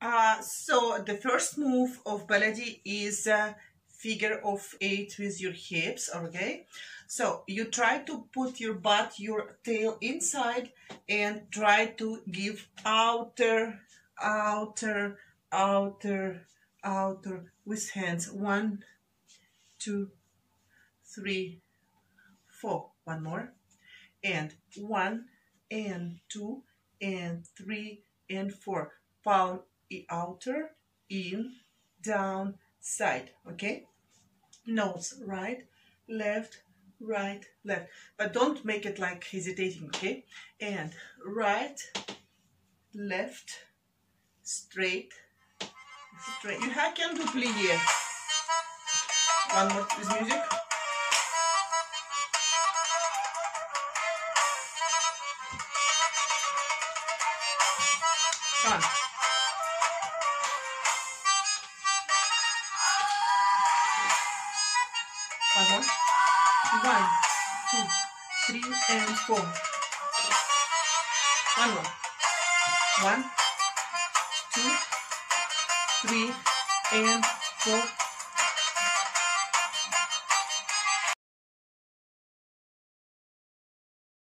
Uh, so the first move of baladi is uh, figure of eight with your hips, okay? So you try to put your butt, your tail inside and try to give outer, outer, outer, outer with hands. One, two, three, four. One more. And one, and two, and three, and four. Palm outer, in, down, side. Okay? Nose, right, left, right, left. But don't make it like hesitating, okay? And right, left, straight, straight. You can do plié. One more with music. Come on. One. One, two, three, and four. One more. One, two, three, and four.